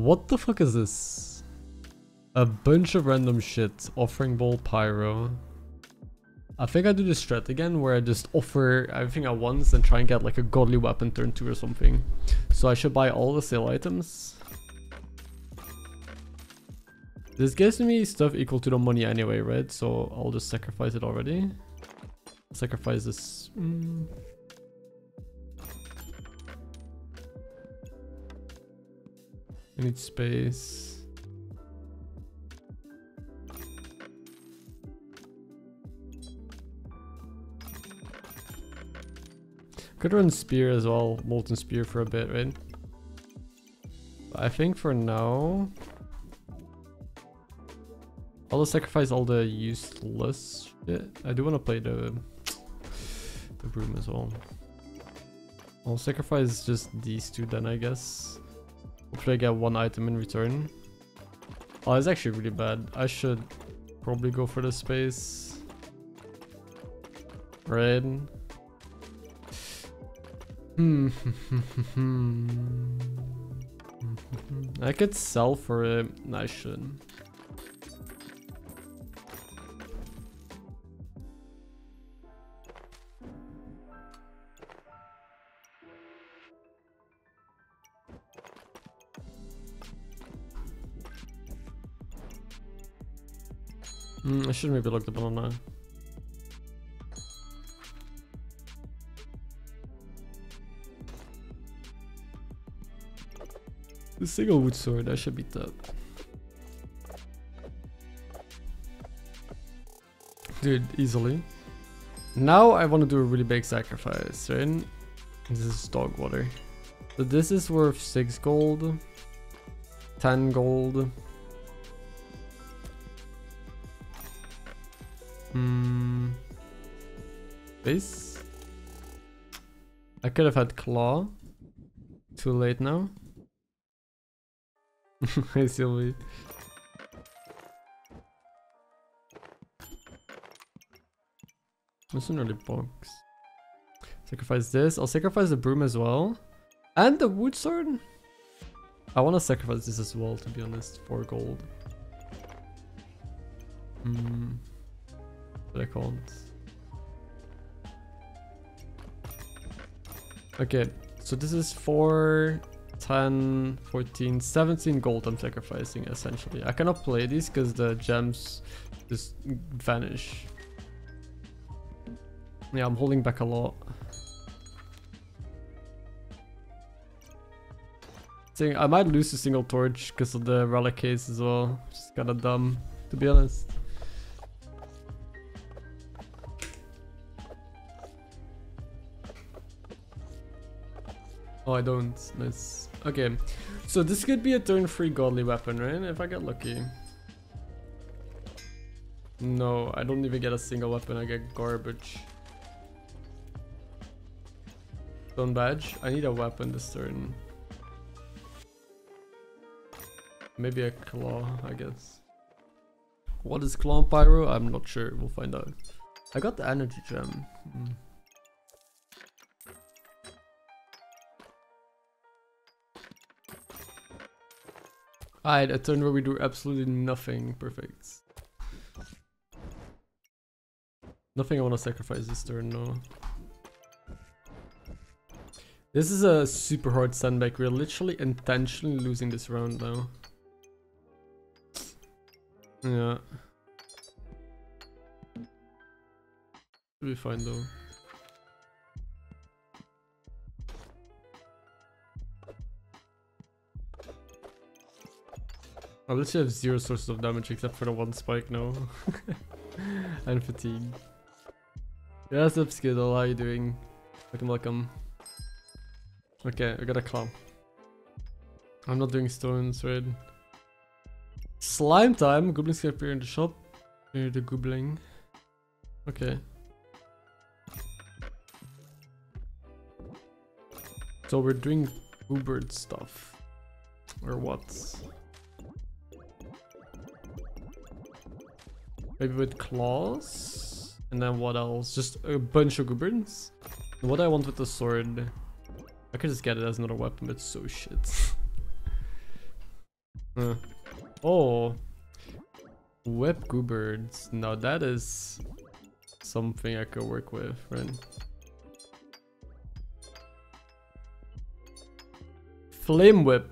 What the fuck is this? A bunch of random shit. Offering ball, pyro. I think I do the strat again where I just offer everything at once and try and get like a godly weapon turn 2 or something. So I should buy all the sale items. This gives me stuff equal to the money anyway, right? So I'll just sacrifice it already. Sacrifice this. Mm. I need space. Could run spear as well, molten spear for a bit, right? But I think for now, I'll sacrifice all the useless shit. I do want to play the the broom as well. I'll sacrifice just these two then, I guess. Hopefully I get one item in return. Oh, it's actually really bad. I should probably go for the space. Red. Hmm. I could sell for it. I should. I should maybe look the banana. The single wood sword, I should beat that. Dude, easily. Now I want to do a really big sacrifice, right? This is dog water. So this is worth 6 gold, 10 gold. I could have had claw. Too late now. Hey Sylvie. What's an early box? Sacrifice this. I'll sacrifice the broom as well. And the wood sword. I want to sacrifice this as well, to be honest, for gold. Hmm. But I can't. Okay, so this is 4, 10, 14, 17 gold I'm sacrificing essentially. I cannot play these because the gems just vanish. Yeah, I'm holding back a lot. I might lose a single torch because of the relic case as well. Just kinda dumb, to be honest. Oh, I don't. Nice. Okay. So this could be a turn free godly weapon, right? If I get lucky. No, I don't even get a single weapon. I get garbage. Stone badge. I need a weapon this turn. Maybe a claw, I guess. What is claw pyro? I'm not sure. We'll find out. I got the energy gem. Hmm. Alright, a turn where we do absolutely nothing. Perfect. Nothing I want to sacrifice this turn, no. This is a super hard sandbag. We're literally intentionally losing this round now. Yeah. Should be fine though. I literally have zero sources of damage except for the one spike now. and fatigue. Yes, up Skiddle, how you doing? Welcome, welcome. Okay, I got a claw. I'm not doing stones, right? Slime time! Goblins can appear in the shop. Near the goblin. Okay. So we're doing Goobert stuff. Or what? Maybe with claws? And then what else? Just a bunch of goblins. What do I want with the sword? I could just get it as another weapon, but it's so shit. Huh. Oh. Whip gooberts. Now that is something I could work with, right? Flame whip.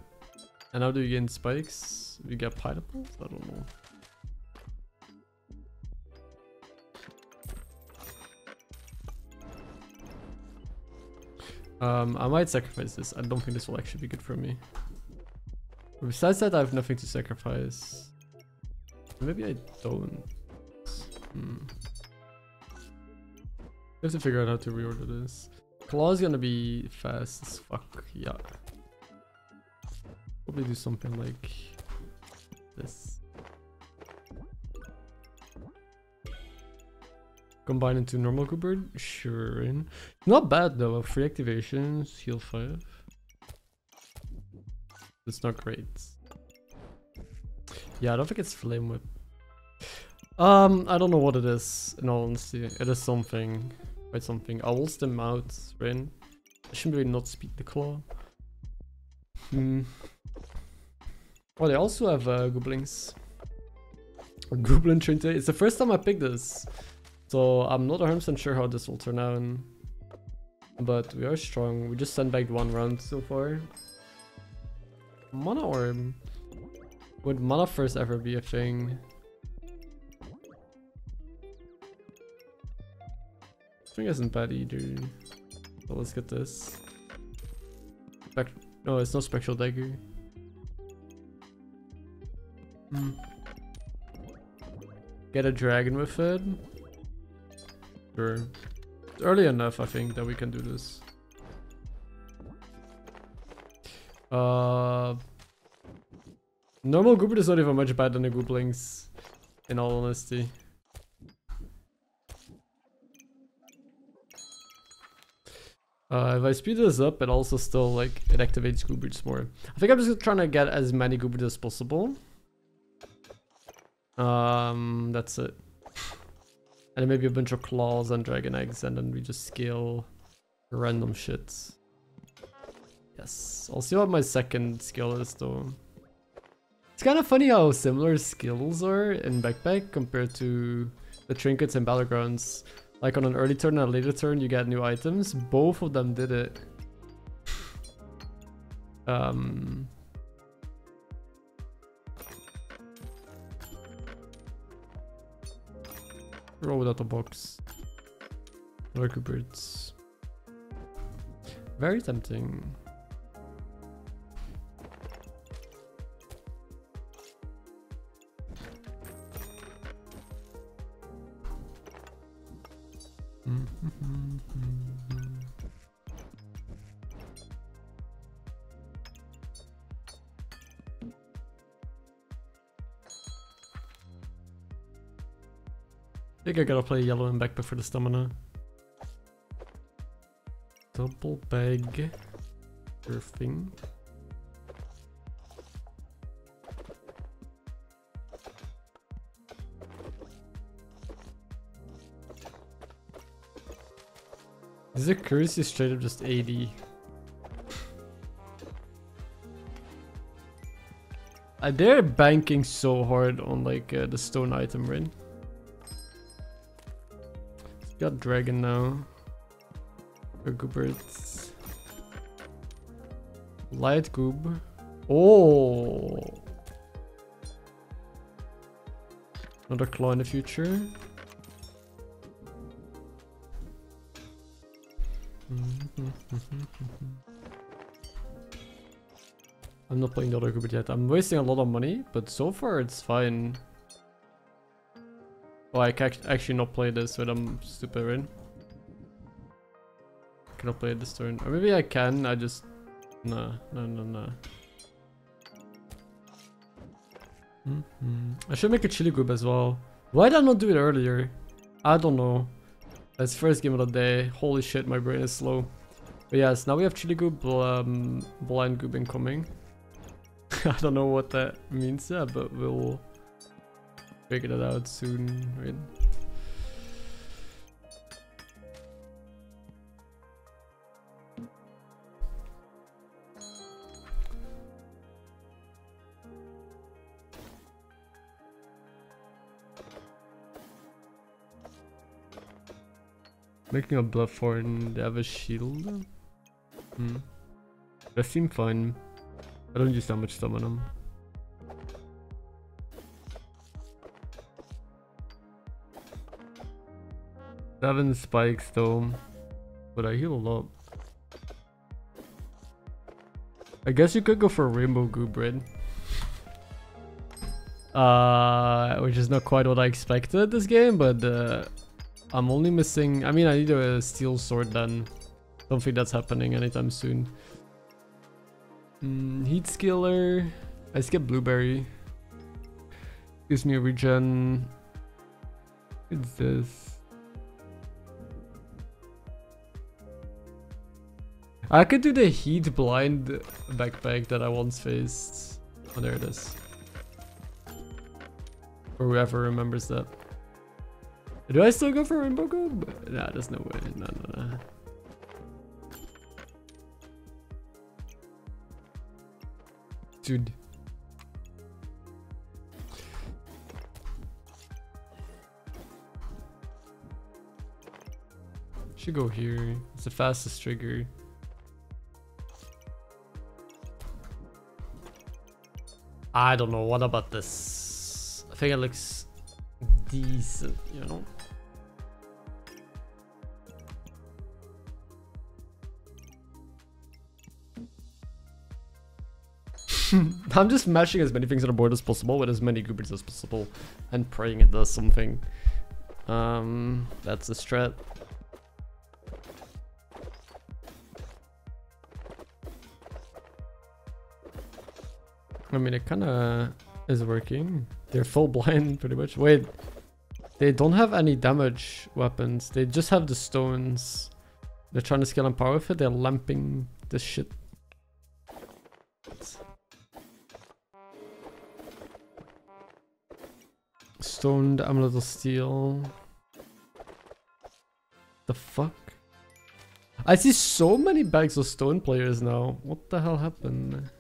And how do you gain spikes? You get pineapples? I don't know. Um, I might sacrifice this. I don't think this will actually be good for me. Besides that, I have nothing to sacrifice. Maybe I don't. Hmm. I have to figure out how to reorder this. Claw is gonna be fast as fuck. Yeah. Probably do something like this. Combine into normal Goobert? Sure. Not bad though. Free activations, heal 5. It's not great. Yeah, I don't think it's Flame Whip. Um, I don't know what it is, in all honesty. It is something. Quite something. I will stem out, Rain. I shouldn't really not speak the claw. Hmm. Oh, they also have uh, Gooblings. Goblin Trinity. It's the first time I picked this. So I'm not 100% sure how this will turn out. But we are strong. We just sent back one round so far. Mana Orb. Would Mana first ever be a thing? String isn't bad either. So let's get this. Spect no, it's no Spectral Dagger. Hmm. Get a dragon with it. Sure. It's early enough, I think, that we can do this. Uh, normal Goobert is not even much better than the Gooblings, in all honesty. Uh, if I speed this up, it also still like it activates Gooberts more. I think I'm just trying to get as many Gooberts as possible. Um, that's it. And maybe a bunch of claws and dragon eggs, and then we just scale random shits. Yes, I'll see what my second skill is though. It's kind of funny how similar skills are in Backpack compared to the trinkets and Battlegrounds. Like on an early turn and a later turn you get new items. Both of them did it. um... Roll without the box. Recuperates. Very tempting. Mm-hmm. Think I gotta play yellow and back before the stamina. Double bag surfing. This accuracy straight up just 80. Uh, they're banking so hard on like uh, the stone item ring. Got dragon now. Gooberts. Light goob. Oh! Another claw in the future. I'm not playing the other Goobert yet. I'm wasting a lot of money, but so far it's fine. Oh, I can actually not play this but I'm stupid, right? Cannot play this turn. Or maybe I can, I just... Nah, no, no, no. Mm -hmm. I should make a chili goob as well. Why did I not do it earlier? I don't know. That's first game of the day. Holy shit, my brain is slow. But yes, now we have chili goob, um, blind group incoming. I don't know what that means, yeah, but we'll figure that out soon, right? Making a Bloodthorn, they have a shield? Hmm. That seems fine. I don't use that much stamina. them. Seven spikes though. But I heal a lot. I guess you could go for Rainbow Goobert. Uh, which is not quite what I expected this game, but uh, I'm only missing... I mean, I need a steel sword then. Don't think that's happening anytime soon. Mm, heat skiller. I skip blueberry. Gives me a regen. What's this? I could do the heat blind backpack that I once faced. Oh, there it is. Whoever remembers that. Do I still go for Rainbow Gold? Nah, there's no way. No, no, no. Dude. Should go here. It's the fastest trigger. I don't know. What about this? I think it looks decent, you know? I'm just mashing as many things on the board as possible with as many goobers as possible and praying it does something. Um, that's the strat. I mean, it kind of is working. They're full blind, pretty much. Wait, they don't have any damage weapons. They just have the stones. They're trying to scale on power with it. They're lamping this shit. Stoned amulet of steel. The fuck? I see so many bags of stone players now. What the hell happened?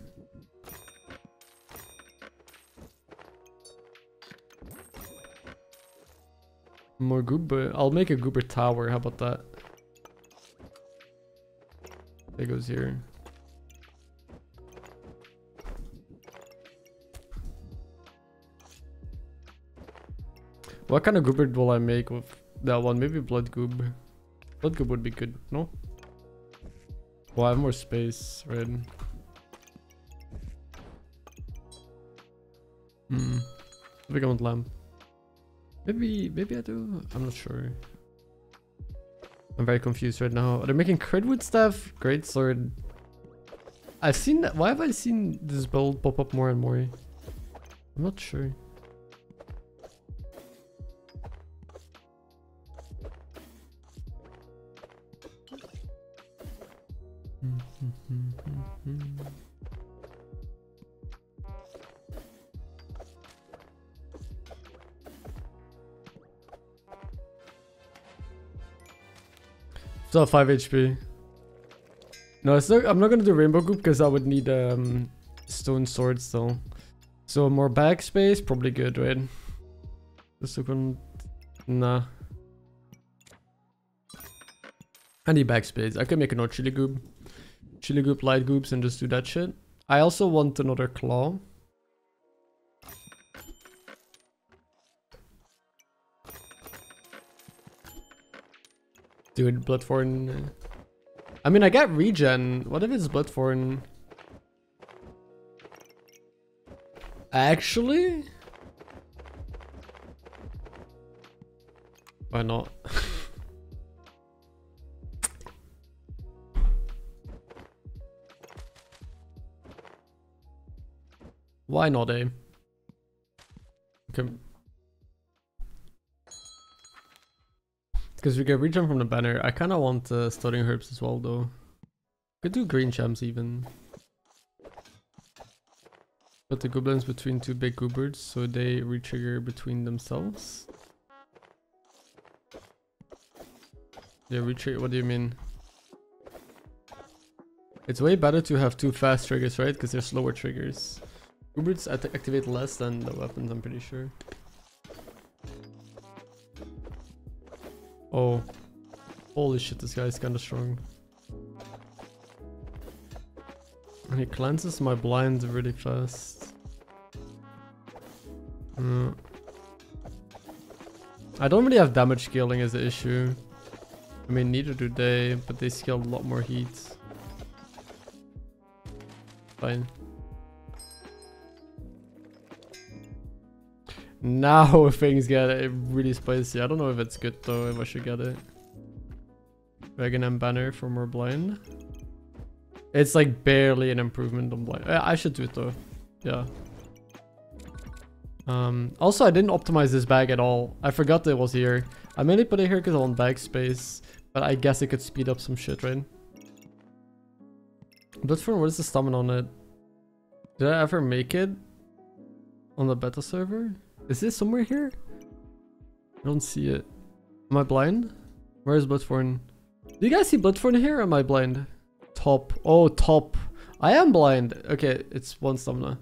More goober. I'll make a goober tower. How about that? It goes here. What kind of goober will I make with that one? Maybe blood goob. Blood goob would be good, no? Well, I have more space, right? Hmm. I think lamp. Maybe, maybe I do. I'm not sure. I'm very confused right now. Are They're making Critwood stuff? great sword. I've seen that. Why have I seen this build pop up more and more? I'm not sure. Still 5 HP. No, it's not, I'm not gonna do Rainbow Goob because I would need um, Stone Sword still. So more backspace, probably good, right? This one, nah. I need backspace. I could make another Chili Goob. Chili Goob, Light Goobs and just do that shit. I also want another Claw. Dude, Bloodthorn. I mean, I got regen. What if it's Bloodthorn? Actually? Why not? Why not, eh? Okay. Because we get regen from the banner. I kind of want uh, studying herbs as well, though. Could do green gems even. Put the goblins between two big goobers so they retrigger between themselves. Yeah, retrigger. What do you mean? It's way better to have two fast triggers, right? Because they're slower triggers. Goobers activate less than the weapons, I'm pretty sure. Oh. Holy shit, this guy is kinda strong. And he cleanses my blind really fast. Mm. I don't really have damage scaling as an issue. I mean, neither do they, but they scale a lot more heat. Fine. Now things get really spicy. I don't know if it's good though, if I should get it. And Banner for more blind. It's like barely an improvement on blind. I should do it though. Yeah. Um, also, I didn't optimize this bag at all. I forgot that it was here. I mainly put it here because I want bag space. But I guess it could speed up some shit, right? Bloodthorn, what is the stamina on it? Did I ever make it? On the beta server? Is this somewhere here? I don't see it. Am I blind? Where is Bloodthorn? Do you guys see Bloodthorn here am I blind? Top. Oh, top. I am blind. Okay, it's one stamina.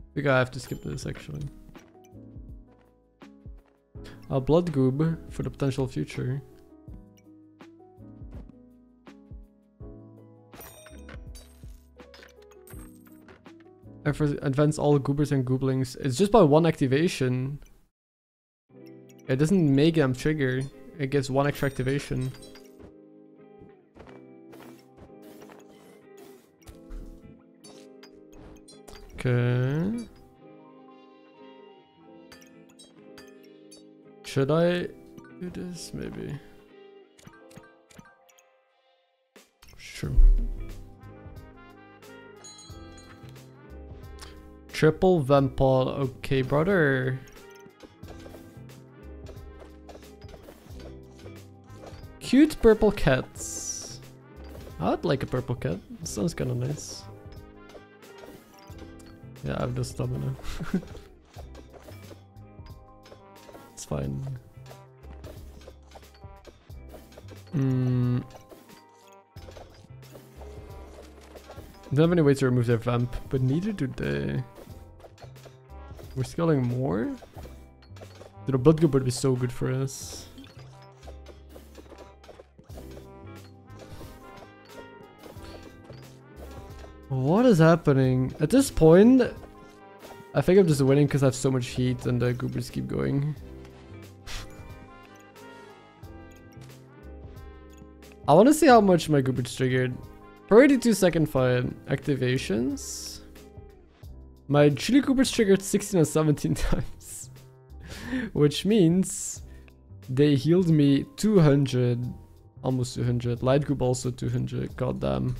I think I have to skip this actually. A blood goob for the potential future. Uh, advance all goobers and gooblings. It's just by one activation. It doesn't make them trigger. It gets one extra activation. Okay. Should I do this? Maybe. Sure. Triple Vempal. Okay, brother. Cute purple cats. I'd like a purple cat. Sounds kind of nice. Yeah, I have the stamina. it's fine. Mm. Don't have any way to remove their vamp, but neither do they. We're scaling more? The blood goob would be so good for us. What is happening? At this point, I think I'm just winning because I have so much heat and the goobers keep going. I want to see how much my goobers triggered. 32 second fight activations. My chili goobers triggered 16 or 17 times. Which means they healed me 200. Almost 200. Light goob also 200. God damn.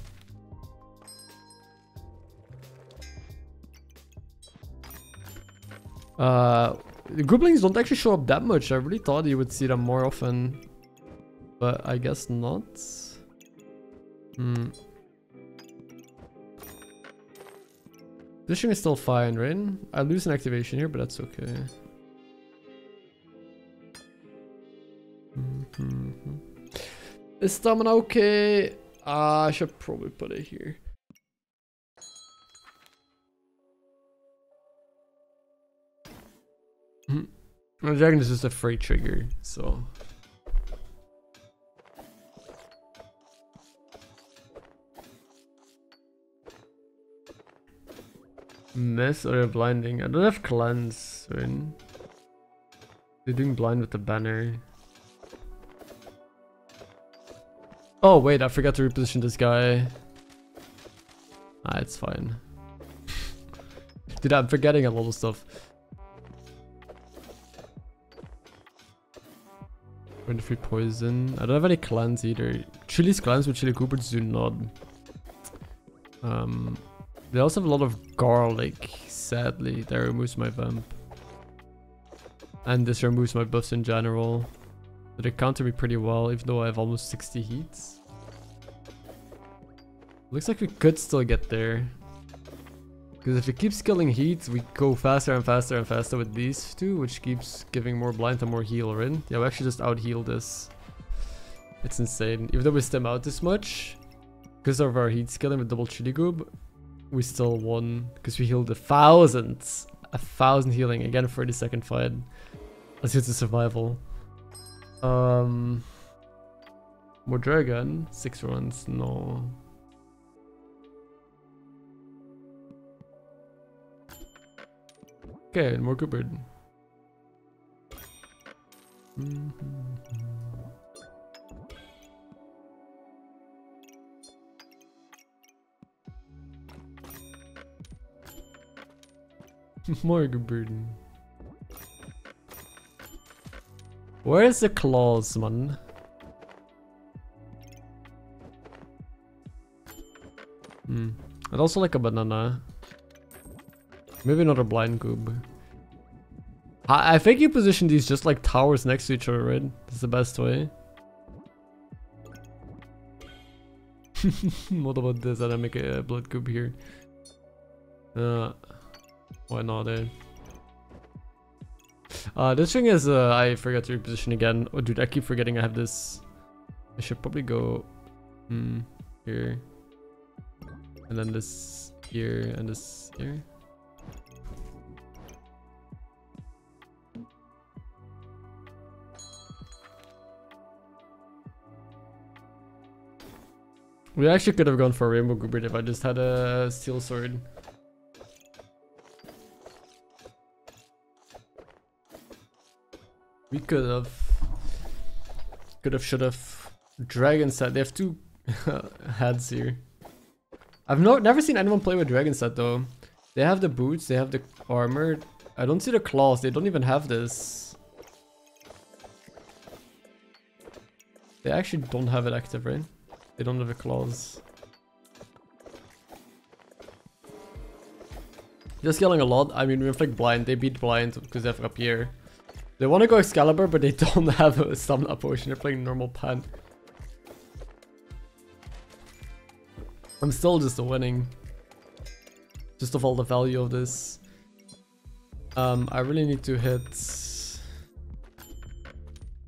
Uh, the Gooblings don't actually show up that much. I really thought you would see them more often. But I guess not. Hmm. Position is still fine, right? I lose an activation here, but that's okay. Mm -hmm. Is stamina okay? Uh, I should probably put it here. Mm -hmm. Dragon is just a free trigger, so Miss or blinding? I don't have cleanse, right? They're doing blind with the banner. Oh wait, I forgot to reposition this guy. Ah, it's fine. Dude, I'm forgetting a lot of stuff. free poison. I don't have any cleanse either. Chili's cleanse with chili goobers do not. Um, they also have a lot of garlic, sadly. That removes my vamp. And this removes my buffs in general. So they counter me pretty well, even though I have almost 60 heats. Looks like we could still get there. Because if we keep skilling heat, we go faster and faster and faster with these two, which keeps giving more blind and more heal, in. Yeah, we actually just out-heal this. It's insane. Even though we stem out this much, because of our heat scaling with double chili goob, we still won because we healed a thousand. a thousand healing again 30 second fight. Let's get the survival. Um, more dragon, six runs, no. Okay, more Goobert. Mm -hmm. Morgenburden. Where's the claws, man? Hmm. I'd also like a banana. Maybe not a blind goob. I, I think you position these just like towers next to each other, right? That's the best way. what about this? I don't make a blood goob here. Uh, why not, eh? Uh, this thing is, uh, I forgot to reposition again. Oh, dude, I keep forgetting I have this. I should probably go, hmm, here. And then this here and this here. We actually could have gone for a Rainbow Goobert if I just had a Steel Sword. Could have. Could have, should have. Dragon set. They have two heads here. I've no, never seen anyone play with Dragon set though. They have the boots, they have the armor. I don't see the claws, they don't even have this. They actually don't have it active, right? They don't have the claws. Just yelling a lot. I mean, Reflect Blind, they beat Blind because they have Rapier. They want to go Excalibur, but they don't have a stamina potion. They're playing normal pan. I'm still just a winning. Just of all the value of this. Um, I really need to hit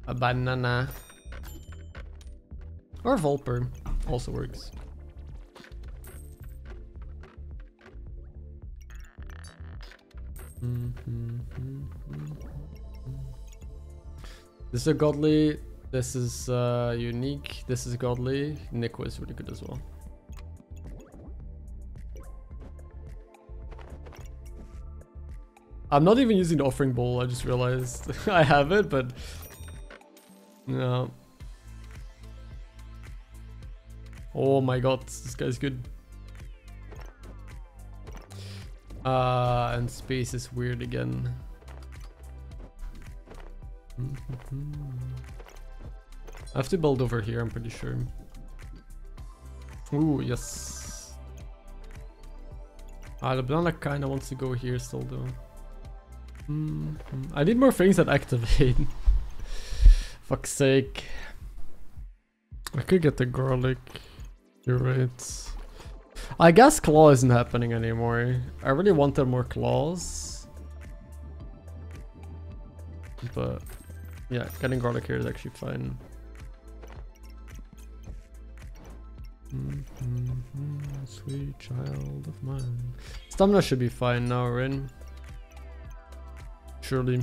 a banana. Or Volper. Also works. Mm -hmm, mm -hmm. This is a godly. This is uh, unique. This is godly. Nick was really good as well. I'm not even using the offering ball. I just realized I have it, but no. Oh my god, this guy's good. Uh, and space is weird again. I have to build over here, I'm pretty sure. Ooh, yes. Ah, the banana kinda wants to go here still though. Mm -hmm. I need more things that activate. Fuck's sake. I could get the garlic. You're right. I guess claw isn't happening anymore. I really wanted more claws. But yeah, getting garlic here is actually fine. Mm -hmm, sweet child of mine. Stamina should be fine now, Rin. Surely.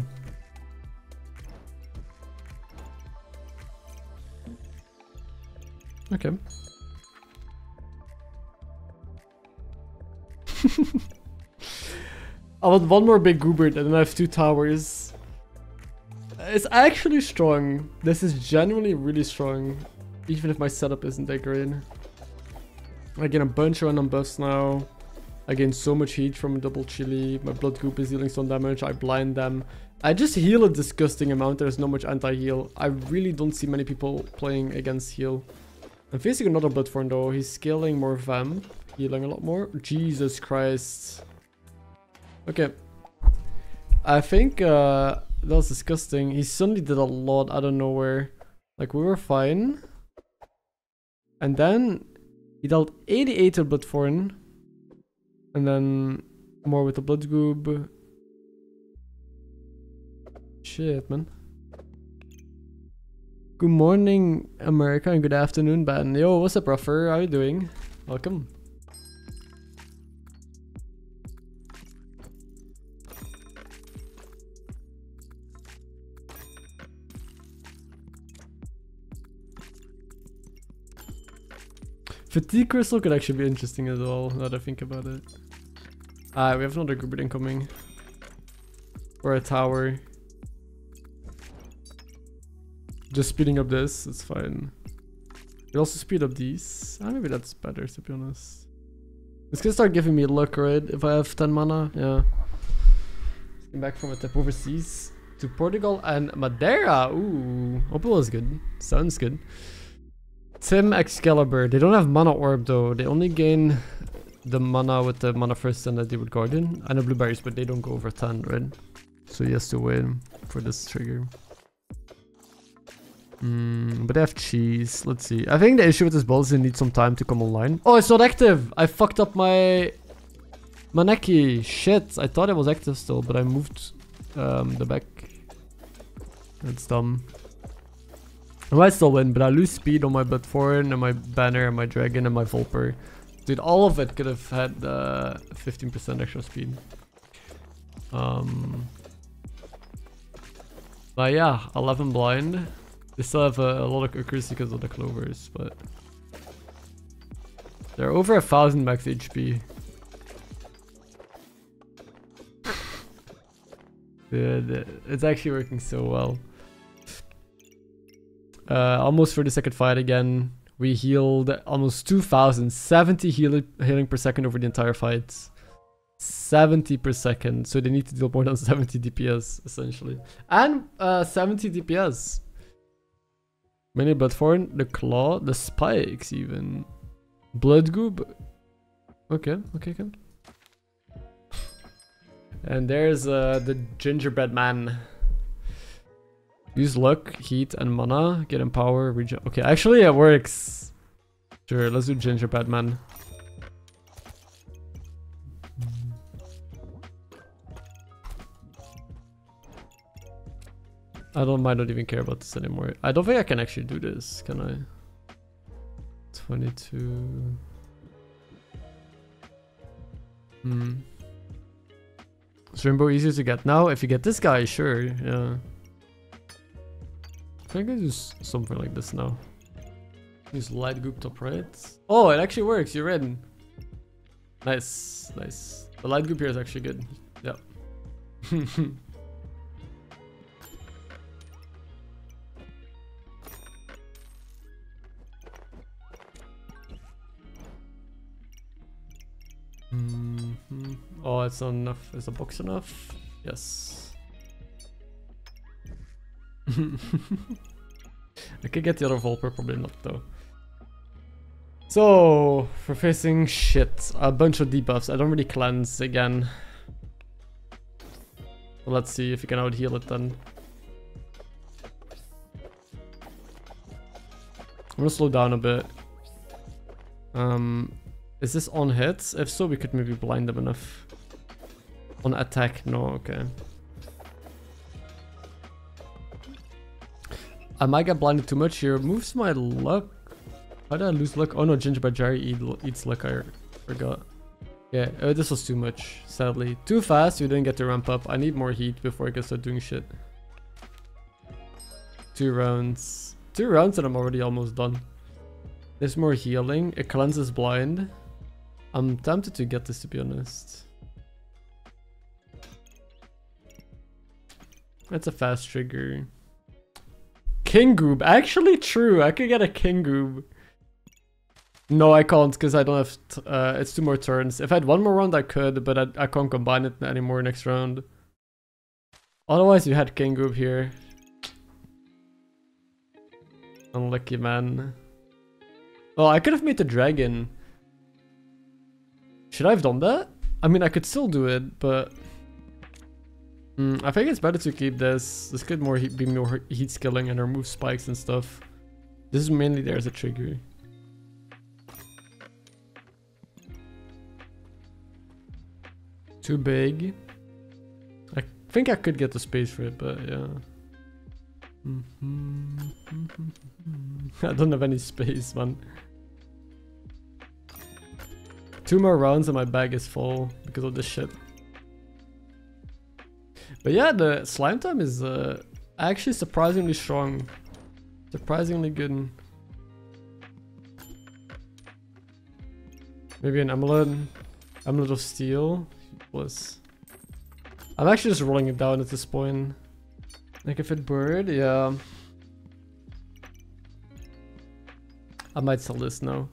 Okay. I want one more big Goobert and then I have two towers. It's actually strong. This is genuinely really strong. Even if my setup isn't that great. I get a bunch of random buffs now. I gain so much heat from double chili. My blood goob is dealing some damage. I blind them. I just heal a disgusting amount. There's not much anti-heal. I really don't see many people playing against heal. I'm facing another Bloodthorn though. He's scaling more vamp. Healing a lot more. Jesus Christ. Okay. I think uh, that was disgusting. He suddenly did a lot out of nowhere. Like, we were fine. And then he dealt 88 to Bloodthorn. And then more with the Blood Goob. Shit, man. Good morning, America, and good afternoon, Ben. Yo, what's up, Ruffer? How you doing? Welcome. Fatigue Crystal could actually be interesting as well, now that I think about it. Ah, we have another group incoming. Or a tower. Just speeding up this, it's fine. We also speed up these. Ah, maybe that's better to be honest. It's gonna start giving me luck, right? If I have 10 mana, yeah. Came back from a trip overseas to Portugal and Madeira. Ooh, Opal is good. Sounds good. Tim Excalibur. They don't have mana orb though. They only gain the mana with the mana first and the deal with Guardian and the blueberries, but they don't go over 10, right? So he has to wait for this trigger. Mm, but they have cheese. Let's see. I think the issue with this build is it needs some time to come online. Oh, it's not active. I fucked up my Maneki. Shit. I thought it was active still, but I moved um, the back. That's dumb. I might still win, but I lose speed on my Bloodthorn and my Banner and my Dragon and my Volper. Dude, all of it could have had 15% uh, extra speed. Um, but yeah, 11 blind. They still have a, a lot of accuracy because of the clovers, but they're over a thousand max HP. Dude, it's actually working so well. Uh, almost for the second fight again. We healed almost 2070 healing, healing per second over the entire fight. 70 per second. So they need to deal more than 70 DPS, essentially. And uh, 70 DPS. Many Bloodthorn, the Claw, the Spikes even. Blood Goob. Okay, okay, okay. And there's uh, the Gingerbread Man. Use luck, heat, and mana. Get empower, regen. Okay, actually it works. Sure, let's do Gingerbread Man. I don't might not even care about this anymore. I don't think I can actually do this, can I? 22. Hmm. Is Rainbow easier to get now? If you get this guy, sure, yeah. I think I do something like this now. Use light goob top right. Oh, it actually works, you're in. Nice, nice. The light goob here is actually good. Yep. Mm -hmm. Oh, it's not enough. Is the box enough? Yes. I could get the other Volper, probably not though. So, for facing shit, a bunch of debuffs. I don't really cleanse again. let's see if you can out heal it then. I'm gonna slow down a bit. Um, is this on hits? If so, we could maybe blind them enough. On attack? No, okay. I might get blinded too much here. Moves my luck. How did I lose luck? Oh no, Gingerbread Jerry eat, eats luck. I forgot. Yeah, oh, this was too much, sadly. Too fast, we didn't get to ramp up. I need more heat before I can start doing shit. Two rounds. Two rounds and I'm already almost done. There's more healing. It cleanses blind. I'm tempted to get this to be honest. That's a fast trigger. King Goob. Actually true. I could get a King Goob. No, I can't because I don't have... Uh, it's two more turns. If I had one more round, I could, but I, I can't combine it anymore next round. Otherwise, you had King Goob here. Unlucky, man. Oh, I could have made the dragon. Should I have done that? I mean, I could still do it, but... Mm, I think it's better to keep this. This could more be more heat skilling and remove spikes and stuff. This is mainly there as a trigger. Too big. I think I could get the space for it, but yeah. Mm -hmm. I don't have any space, man. Two more rounds and my bag is full because of this shit. But yeah, the slime time is uh, actually surprisingly strong. Surprisingly good. Maybe an amulet. Amulet of steel. Plus. I'm actually just rolling it down at this point. Like if it bird, yeah. I might sell this now.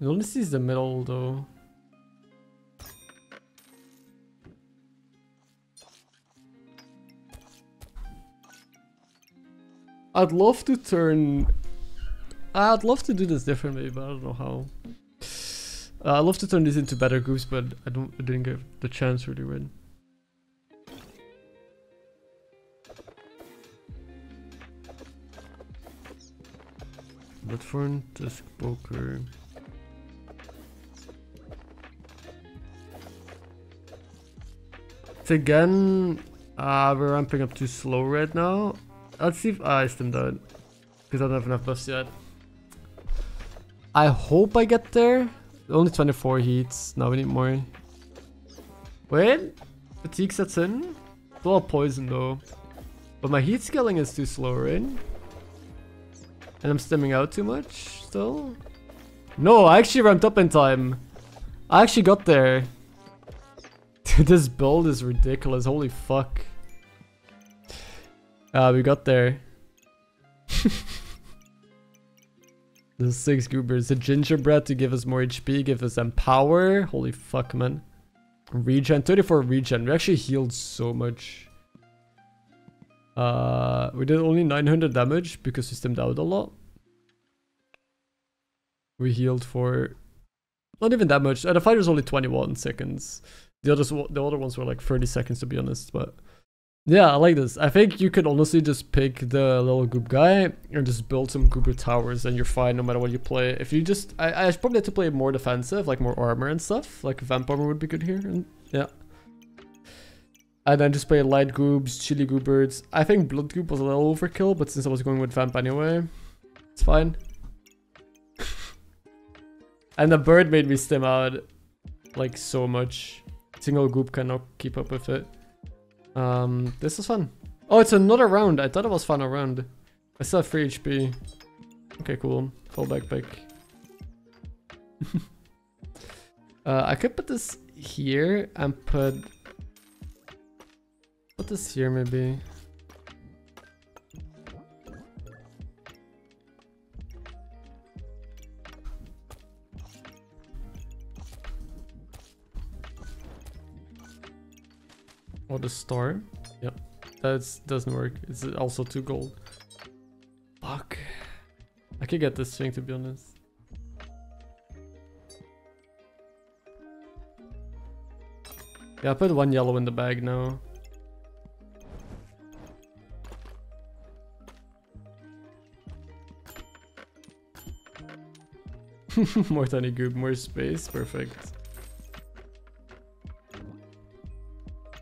It only sees the middle though. I'd love to turn... I'd love to do this differently, but I don't know how. Uh, I'd love to turn these into better groups, but I don't. I didn't get the chance really win. Bloodthorn, Dusk Poker. Again, uh, we're ramping up too slow right now. Let's see if I stim out. Because I don't have enough buffs yet. I hope I get there. Only 24 heats. Now we need more. Wait. Fatigue sets in. Lot of poison though. But my heat scaling is too slow, right? And I'm stemming out too much still. No, I actually ramped up in time. I actually got there. this build is ridiculous. Holy fuck. Uh, we got there. the six gooberts. The gingerbread to give us more HP, give us empower. Holy fuck, man. Regen, 34 regen. We actually healed so much. Uh, we did only 900 damage because we stemmed out a lot. We healed for not even that much. Uh, the fight was only 21 seconds. The others, the other ones were like 30 seconds to be honest, but yeah, I like this. I think you could honestly just pick the little group guy and just build some Goobert towers and you're fine no matter what you play. If you just... I, I probably have to play more defensive, like more armor and stuff. Like Vamp Armor would be good here. And Yeah. And then just play light goobs, chili goobers. I think blood goob was a little overkill, but since I was going with vamp anyway, it's fine. and the bird made me stim out like so much. Single goob cannot keep up with it. Um, this is fun. Oh, it's another round. I thought it was final round. I still have 3 HP. Okay, cool. Full backpack. uh, I could put this here and put... Put this here maybe. The star. Yep. That doesn't work. It's also two gold. Fuck. I could get this thing to be honest. Yeah, I put one yellow in the bag now. more tiny group, more space, perfect.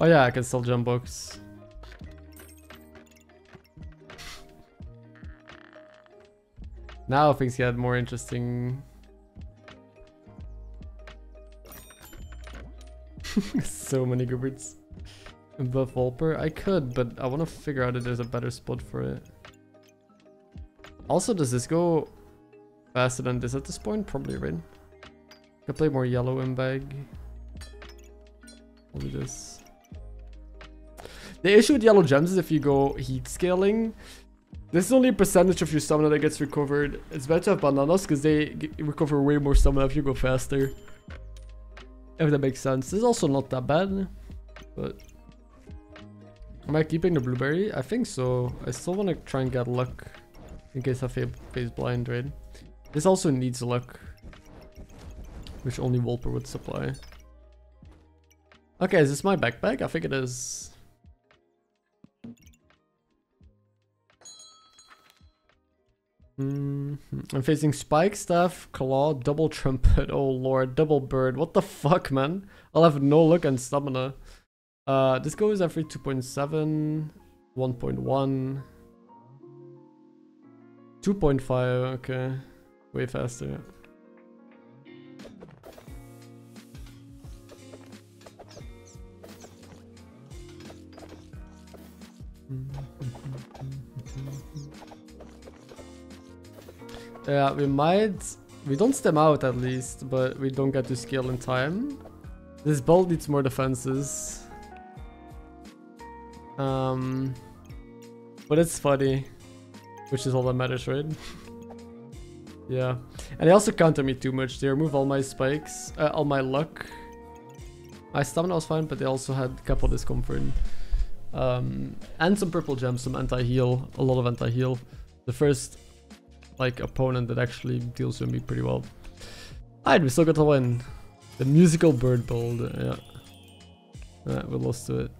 Oh yeah, I can still jump books. Now things get more interesting. so many Gooberts. Above Wolper? I could, but I want to figure out if there's a better spot for it. Also, does this go faster than this at this point? Probably, right? Could play more yellow in bag. Probably this. The issue with yellow gems is if you go heat scaling, this is only a percentage of your stamina that gets recovered. It's better to have bananas because they recover way more stamina if you go faster. If that makes sense. This is also not that bad, but... Am I keeping the blueberry? I think so. I still want to try and get luck in case I face blind, right? This also needs luck, which only Wolper would supply. Okay, is this my backpack? I think it is. Mm -hmm. I'm facing Spike, Staff, Claw, Double Trumpet, oh lord, Double Bird. What the fuck, man? I'll have no luck and stamina. Uh, this goes every 2.7, 1.1, 2.5, okay. Way faster. Yeah, we might... We don't stem out at least, but we don't get to scale in time. This build needs more defenses. Um, but it's funny, which is all that matters, right? yeah, and they also counter me too much. They remove all my spikes, uh, all my luck. My stamina was fine, but they also had a couple discomfort. Um, and some purple gems, some anti-heal, a lot of anti-heal. The first like opponent that actually deals with me pretty well. Alright, we still got to win. The musical bird build, yeah. Yeah, we lost to it.